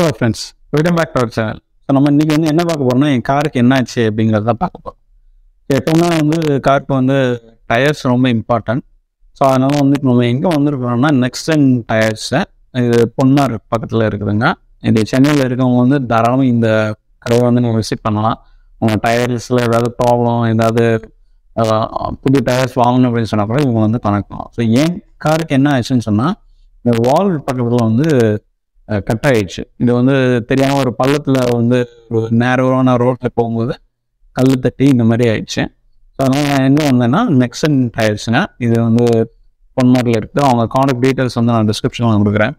Hello friends welcome back to our channel so நம்ம இன்றைக்கி வந்து என்ன பார்க்க போகிறோம்னா என் காருக்கு என்ன ஆச்சு அப்படிங்கிறத பார்க்க போகிறோம் எப்போவுமே வந்து காருக்கு வந்து டயர்ஸ் ரொம்ப இம்பார்ட்டன்ட் ஸோ அதனால் வந்து இப்போ நம்ம எங்கே வந்துருக்கிறோம்னா நெக்ஸ்ட் ஜென் டயர்ஸை இது பொன்னார் பக்கத்தில் இருக்குதுங்க. இது சென்னையில் இருக்கவங்க வந்து தாராளமாக இந்த கடையை வந்து நீங்கள் விசிட் பண்ணலாம். உங்கள் டயர்ஸில் ஏதாவது ப்ராப்ளம் ஏதாவது புது டயர்ஸ் வாங்கணும் அப்படின்னு சொன்னால் கூட இவங்க வந்து கணக்கலாம் ஸோ என் காருக்கு என்ன ஆச்சுன்னு சொன்னால் இந்த வால் பக்கத்தில் வந்து கட் ஆயிடுச்சு இது வந்து தெரியாமல் ஒரு பள்ளத்தில் வந்து ஒரு நேரோவான ரோட்டில் போகும்போது கல் தட்டி இந்த மாதிரி ஆயிடுச்சு. ஸோ அதனால் நான் எங்கே வந்தேன்னா நெக்ஸன் டயர்ஸுங்க இது வந்து பொன்மாரில் இருக்குது அவங்க காண்டாக்ட் டீட்டெயில்ஸ் வந்து நான் டிஸ்கிரிப்ஷனில் கொடுக்குறேன்.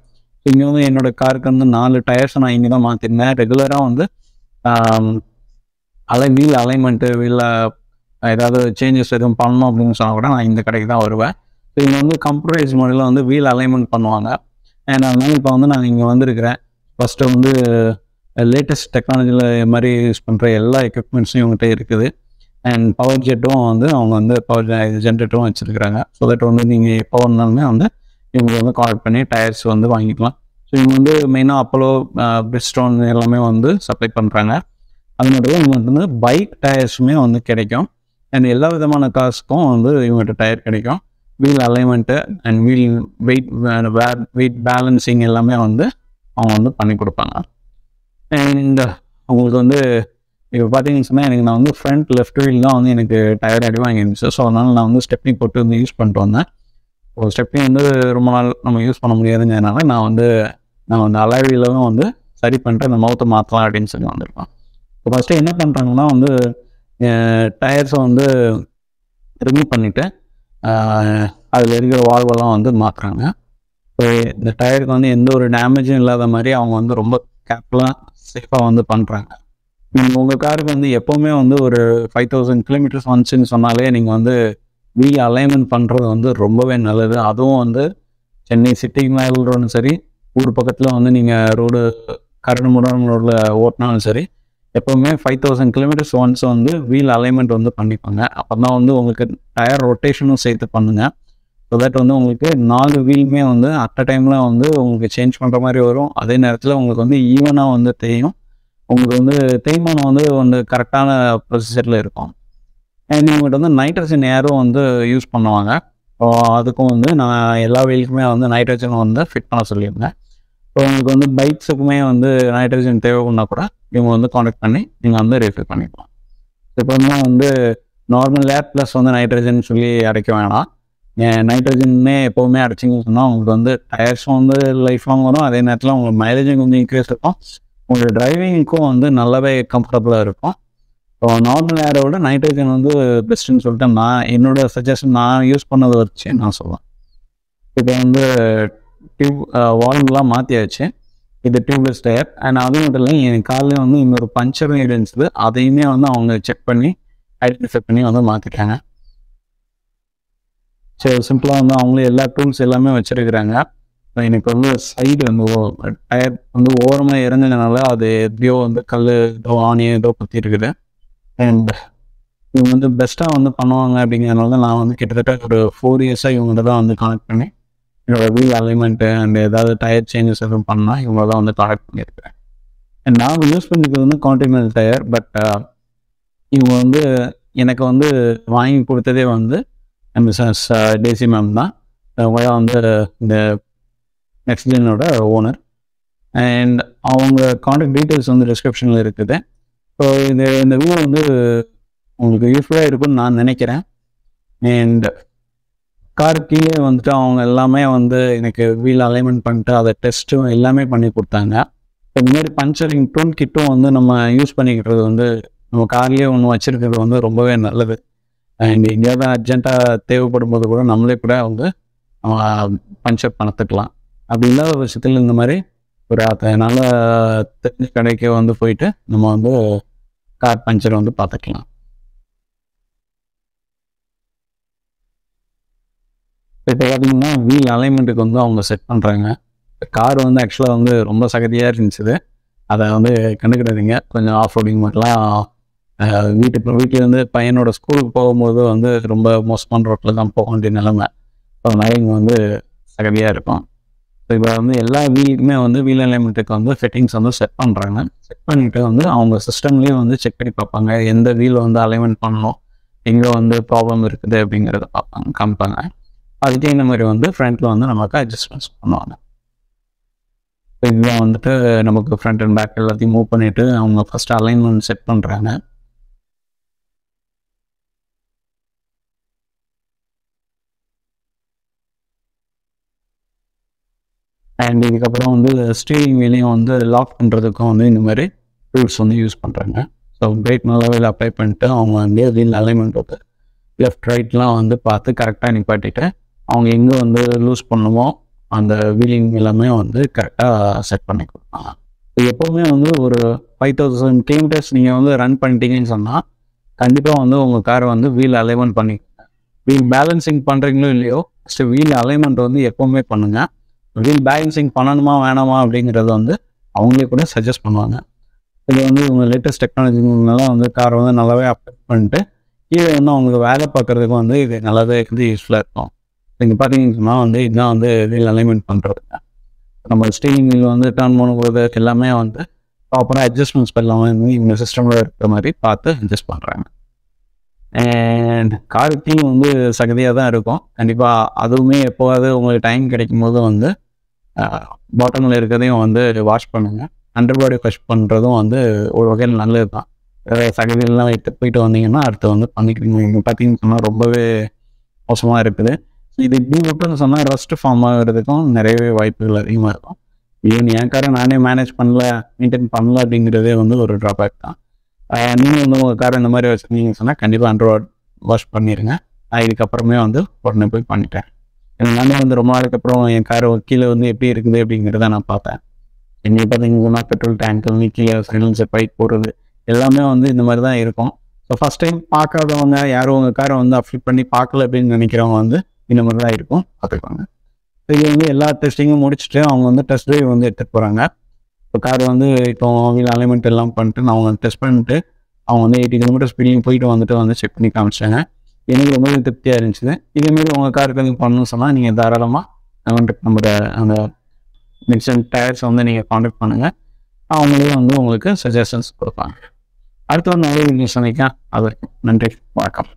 இங்கே வந்து என்னோட காருக்கு வந்து நாலு டயர்ஸ் நான் இங்கே தான் மாற்றிருந்தேன் ரெகுலராக வந்து அலை வீல் அலைன்மெண்ட்டு வீலில் ஏதாவது சேஞ்சஸ் எதுவும் பண்ணணும் அப்படின்னு சொன்னால் கூட நான் இந்த கடைக்கு தான் வருவேன். ஸோ இங்கே வந்து கம்ப்யூட்டரைஸ் முறையில் வந்து வீல் அலைன்மெண்ட் பண்ணுவாங்க. அதனால இப்போ வந்து நான் இங்கே வந்திருக்கிறேன். ஃபஸ்ட்டு வந்து லேட்டஸ்ட் டெக்னாலஜியில் மாதிரி யூஸ் பண்ணுற எல்லா எக்யூப்மெண்ட்ஸும் இவங்ககிட்ட இருக்குது. அண்ட் பவர் ஜெட்டும் வந்து அவங்க வந்து பவர் ஜென்ரேட்டரும் வச்சுருக்கிறாங்க. ஸோ தட் வந்து நீங்கள் எப்போ வந்தாலுமே வந்து இவங்க வந்து கால் பண்ணி டயர்ஸ் வந்து வாங்கிக்கலாம். ஸோ இவங்க வந்து மெயினாக அப்போலோ பிரிஸ்டோன் எல்லாமே வந்து சப்ளை பண்ணுறாங்க அது மட்டும் இவங்க வந்து பைக் டயர்ஸுமே வந்து கிடைக்கும். அண்ட் எல்லா விதமான காசுக்கும் வந்து இவங்ககிட்ட டயர் கிடைக்கும். Wheel alignment and wheel weight weight balancing எல்லாமே வந்து அவங்க வந்து பண்ணி கொடுப்பாங்க. அண்ட் uh, அவங்களுக்கு வந்து இப்போ பார்த்தீங்கன்னு சொன்னால் எனக்கு நான் வந்து ஃப்ரண்ட் லெஃப்ட் வீல் தான் வந்து எனக்கு டயர் அடி வாங்கிருந்துச்சு ஸோ அதனால் நான் வந்து ஸ்டெப்னி போட்டு வந்து யூஸ் பண்ணிட்டு வந்தேன். ஒரு ஸ்டெப்னி வந்து ரொம்ப நாள் நம்ம யூஸ் பண்ண முடியாதுங்கிறதுனால நான் வந்து நான் வந்து அலாவியிலும் வந்து சரி பண்ணிட்டு அந்த மவுத்தை மாற்றலாம் அப்படின்னு சொல்லி வந்திருப்பேன் இப்போ ஃபஸ்ட்டு என்ன பண்ணுறாங்கன்னா வந்து டயர்ஸை வந்து ரிமூவ் பண்ணிவிட்டு அதில் இருக்கிற வால்வெல்லாம் வந்து மாற்றுறாங்க ஸோ இந்த டயருக்கு வந்து எந்த ஒரு டேமேஜும் இல்லாத மாதிரி அவங்க வந்து ரொம்ப கேப்லாம் சேஃபாக வந்து பண்ணுறாங்க நீங்கள் உங்கள் காருக்கு வந்து எப்போவுமே வந்து ஒரு ஃபைவ் தௌசண்ட் கிலோமீட்டர்ஸ் வந்துச்சுன்னு சொன்னாலே நீங்கள் வந்து வி அலைன்மெண்ட் பண்ணுறது வந்து ரொம்பவே நல்லது. அதுவும் வந்து சென்னை சிட்டி மேலும் சரி ஊர் பக்கத்தில் வந்து நீங்கள் ரோடு கரடுமுடன் ரோடில் ஓட்டினாலும் சரி எப்போவுமே ஃபைவ் தௌசண்ட் கிலோமீட்டர்ஸ் ஒன்ஸ் வந்து வீல் அலைன்மெண்ட் வந்து பண்ணிப்பாங்க. அப்போ தான் வந்து உங்களுக்கு டயர் ரொட்டேஷனும் சேர்த்து பண்ணுங்க. ஸோ தட் வந்து உங்களுக்கு நாலு வீலுமே வந்து அட் அ டைமில் வந்து உங்களுக்கு சேஞ்ச் பண்ணுற மாதிரி வரும். அதே நேரத்தில் உங்களுக்கு வந்து ஈவனாக வந்து தேயும். உங்களுக்கு வந்து தேய்மானம் வந்து வந்து கரெக்டான ப்ரொசீஜரில் இருக்கும். அண்ட் இவங்ககிட்ட வந்து நைட்ரஜன் ஏரும் வந்து யூஸ் பண்ணுவாங்க. ஸோ அதுக்கும் வந்து நான் எல்லா வீலுக்குமே வந்து நைட்ரஜன் வந்து ஃபிட் பண்ண சொல்லியிருந்தேன். ஸோ உங்களுக்கு வந்து பைக்ஸுக்குமே வந்து நைட்ரஜன் தேவைப்படுனா கூட இவங்க வந்து காண்டாக்ட் பண்ணி நீங்கள் வந்து ரீஃபில் பண்ணிக்கலாம். இப்போ வந்து நார்மல் ஏர் ப்ளஸ் வந்து நைட்ரஜன் சொல்லி அடைக்க வேணாம். நைட்ரஜன்னே எப்போவுமே அடைச்சிங்கன்னு சொன்னால் உங்களுக்கு வந்து டயர்ஸும் வந்து லைஃப் லாங் வரும். அதே நேரத்தில் உங்களுக்கு மைலேஜும் கொஞ்சம் இன்க்ரீஸ் இருக்கும். உங்களுக்கு டிரைவிங்க்கும் வந்து நல்லாவே கம்ஃபர்டபுளாக இருக்கும். ஸோ நார்மல் ஏரை விட நைட்ரஜன் வந்து பெஸ்ட்டுன்னு சொல்லிட்டு நான் என்னோட சஜஷன் நான் யூஸ் பண்ணதை வச்சு நான் சொல்லுவேன் இப்போ வந்து டியூப் வால்வெலாம் uh, மாற்றியாச்சு இது டியூப்லெஸ் டயர் அண்ட் அது மட்டும் இல்லை என் காலில் வந்து இன்னொரு பஞ்சரும் இருந்துச்சு. அதையுமே வந்து அவங்க செக் பண்ணி ஐடென்டிஃபை பண்ணி வந்து மாற்றிட்டாங்க சரி சிம்பிளாக வந்து அவங்களே எல்லா டூல்ஸ் எல்லாமே வச்சுருக்குறாங்க. எனக்கு வந்து சைடு வந்து டயர் வந்து ஓரமாக இறங்கினால அது எப்படியோ வந்து கல் ஏதோ ஆணி ஏதோ பற்றி இருக்குது அண்ட் இவங்க வந்து பெஸ்ட்டாக வந்து பண்ணுவாங்க அப்படிங்கிறதுனால தான் நான் வந்து கிட்டத்தட்ட ஒரு ஃபோர் இயர்ஸாக இவங்கள்ட்ட தான் வந்து கனெக்ட் பண்ணி என்னோட வீல் அலைன்மெண்ட்டு அண்ட் ஏதாவது டயர் சேஞ்சஸ் எதுவும் பண்ணால் இவங்க தான் வந்து கனெக்ட் பண்ணியிருப்பேன் அண்ட் நான் யூஸ் பண்ணிக்கிறது வந்து கான்டினல் டயர் பட் இவங்க வந்து எனக்கு வந்து வாங்கி கொடுத்ததே வந்து மிஸ்ஸஸ் டேசி மேம் தான். அவங்க தான் வந்து இந்த நெக்ஸ்ட்ஜனோட ஓனர் அண்ட் அவங்க காண்டாக்ட் டீட்டெயில்ஸ் வந்து டிஸ்கிரிப்ஷனில் இருக்குது. ஸோ இந்த இந்த வீடியோ வந்து உங்களுக்கு யூஸ்ஃபுல்லாக இருக்கும்னு நான் நினைக்கிறேன். அண்ட் கார் கீழே வந்துட்டு அவங்க எல்லாமே வந்து எனக்கு வீல் அலைன்மெண்ட் பண்ணிட்டு அதை டெஸ்ட்டும் எல்லாமே பண்ணி கொடுத்தாங்க. இந்த மாதிரி பஞ்சரிங் டூல் கிட்டும் வந்து நம்ம யூஸ் பண்ணிக்கிறது வந்து நம்ம கார்லேயே ஒன்று வச்சுருக்கிறது வந்து ரொம்பவே நல்லது. அண்ட் எங்கேயாவது அர்ஜென்ட்டாக தேவைப்படும் போது கூட நம்மளே கூட வந்து பஞ்சர் பண்ணத்துக்கலாம் அப்படி இல்லாத விஷயத்தில் இந்த மாதிரி ஒரு அத்த- நல்ல தெரிஞ்ச கடைக்கு வந்து போயிட்டு நம்ம வந்து கார் பஞ்சர் வந்து பார்த்துக்கலாம். இப்போ பார்த்தீங்கன்னா வீல் அலைன்மெண்ட்டுக்கு வந்து அவங்க செட் பண்ணுறாங்க கார் வந்து ஆக்சுவலாக வந்து ரொம்ப சகதியாக இருந்துச்சு. அதை வந்து கண்டுக்கிடாதீங்க. கொஞ்சம் ஆஃப் ரோடிங் மட்டும்லாம் வீட்டு வீட்டில் வீட்டிலேருந்து பையனோட ஸ்கூலுக்கு போகும்போது வந்து ரொம்ப மோசமான ரோட்டில் தான் போக வேண்டிய நிலைமை. அதனால இங்கே வந்து சகதியாக இருக்கும். ஸோ இப்போ வந்து எல்லா வீலுக்குமே வந்து வீல் அலைன்மெண்ட்டுக்கு வந்து செட்டிங்ஸ் வந்து செட் பண்ணுறாங்க செட் பண்ணிவிட்டு வந்து அவங்க சிஸ்டம்லேயே வந்து செக் பண்ணி பார்ப்பாங்க. எந்த வீல் வந்து அலைன்மெண்ட் பண்ணணும்? எங்கே வந்து ப்ராப்ளம் இருக்குது அப்படிங்கிறத பார்ப்பாங்க காமிப்பாங்க. அதுக்கு இந்த மாதிரி வந்து ஃப்ரண்ட்டில் வந்து நமக்கு அட்ஜஸ்ட்மெண்ட்ஸ் பண்ணுவாங்க. இதுதான் வந்துட்டு நமக்கு ஃப்ரண்ட் அண்ட் பேக் எல்லாத்தையும் மூவ் பண்ணிவிட்டு அவங்க ஃபஸ்ட்டு அலைன்மெண்ட் செட் பண்ணுறாங்க அண்ட் இதுக்கப்புறம் வந்து ஸ்டீரிங் வீலையும் வந்து லாக் பண்ணுறதுக்கும் வந்து இந்த மாதிரி டூல்ஸ் வந்து யூஸ் பண்ணுறாங்க ஸோ பிரேக் நல்லாவே அப்ளை பண்ணிட்டு அவங்க வந்து வீல் அலைன்மெண்ட் வந்து லெஃப்ட் ரைட்லாம் வந்து பார்த்து கரெக்டாக நிப்பாட்டிட்டு அவங்க எங்கே வந்து லூஸ் பண்ணுமோ அந்த வீலிங் எல்லாமே வந்து கரெக்டாக செட் பண்ணி கொடுப்பாங்க. எப்போவுமே வந்து ஒரு ஃபைவ் தௌசண்ட் கிலோமீட்டர்ஸ் நீங்கள் வந்து ரன் பண்ணிட்டீங்கன்னு சொன்னால் கண்டிப்பாக வந்து உங்கள் காரை வந்து வீல் அலைன்மெண்ட் பண்ணி வீல் பேலன்சிங் பண்ணுறீங்களோ இல்லையோ ஃபஸ்ட்டு வீல் அலைன்மெண்ட் வந்து எப்போவுமே பண்ணுங்கள் வீல் பேலன்சிங் பண்ணணுமா வேணாமா அப்படிங்கிறத வந்து அவங்களே கூட சஜஸ்ட் பண்ணுவாங்க. இது வந்து உங்கள் லேட்டஸ்ட் டெக்னாலஜினால வந்து காரை வந்து நல்லாவே அப்டேட் பண்ணிட்டு கீழே வந்து அவங்களுக்கு வேலை பார்க்குறதுக்கு வந்து இது நல்லாவே வந்து யூஸ்ஃபுல்லாக இருக்கும். நீங்கள் பார்த்தீங்கன்னு சொன்னால் வந்து இதுதான் வந்து வீல் அலைன்மெண்ட் பண்ணுறதுங்க நம்ம ஸ்டீரிங் வீல் வந்து டர்ன் பண்ணும்போது எல்லாமே வந்து ப்ராப்பராக அட்ஜஸ்ட்மெண்ட்ஸ் எல்லாமே வந்து இந்த சிஸ்டமில் இருக்கிற மாதிரி பார்த்து அட்ஜஸ்ட் பண்ணுறாங்க அண்ட் காருக்கையும் வந்து சகதியாக தான் இருக்கும். கண்டிப்பாக அதுவுமே எப்போவாது உங்களுக்கு டைம் கிடைக்கும் போது வந்து பாட்டமில் இருக்கிறதையும் வந்து வாஷ் பண்ணுங்கள் அண்டர் பாடி வாஷ் பண்ணுறதும் வந்து ஒரு வகையில் நல்லது தான் வேறு சகதியெல்லாம் எடுத்து போயிட்டு வந்தீங்கன்னா அடுத்து வந்து பண்ணிக்கிறீங்க. நீங்கள் பார்த்தீங்கன்னு சொன்னால் ரொம்பவே மோசமாக இருக்குது. இது இப்படி மட்டும் சொன்னால் ரஸ்ட் ஃபார்ம் ஆகிறதுக்கும் நிறையவே வாய்ப்புகள் அதிகமாக இருக்கும். ஈவன் என் காரை நானே மேனேஜ் பண்ணல மெயின்டைன் பண்ணல அப்படிங்கிறதே வந்து ஒரு ட்ராபேக் தான். நீங்கள் வந்து உங்கள் காரை இந்த மாதிரி வச்சுருந்தீங்கன்னு சொன்னால் கண்டிப்பாக அண்டர் வாஷ் பண்ணிடுங்க நான் இதுக்கப்புறமே வந்து உடனே போய் பண்ணிட்டேன். நானே வந்து ரொம்ப நாளுக்கு அப்புறம் என் கார் கீழே வந்து எப்படி இருக்குது அப்படிங்கிறத நான் பார்ப்பேன் என்னை பார்த்தீங்கன்னா பெட்ரோல் டேங்க்கு வந்து கீழே சைலன்சர் பைக் போடுறது எல்லாமே வந்து இந்த மாதிரி தான் இருக்கும். ஸோ ஃபஸ்ட் டைம் பார்க்காதவங்க யாரும் உங்கள் காரை வந்து அப்டேட் பண்ணி பார்க்கல அப்படின்னு நினைக்கிறவங்க வந்து இந்த மாதிரி தான் இருக்கும் பார்த்துக்கோங்க இது வந்து எல்லா டெஸ்டிங்கும் முடிச்சுட்டு அவங்க வந்து டெஸ்ட் ட்ரைவ் வந்து எடுத்துகிட்டு போகிறாங்க இப்போ கார் வந்து இப்போ வீல் அலைன்மெண்ட் எல்லாம் பண்ணிட்டு நான் அவங்க டெஸ்ட் பண்ணிட்டு அவங்க வந்து எயிட்டி கிலோமீட்டர் ஸ்பீடிங் போயிட்டு வந்துட்டு வந்து செக் பண்ணி காமிச்சாங்க எனக்கு ரொம்பவே திருப்தியாக இருந்துச்சு. இதேமாரி உங்கள் காருக்கு வந்து பண்ணணும்னு சொன்னால் நீங்கள் தாராளமாக கான்டாக்ட் நம்பரை அந்த மிக்சன் டயர்ஸ் வந்து நீங்கள் காண்டாக்ட் பண்ணுங்கள் அவங்களே வந்து உங்களுக்கு சஜஷன்ஸ் கொடுப்பாங்க. அடுத்த ஒரு நல்ல வீடியோ சந்திக்கலாம். அது நன்றி. வணக்கம்.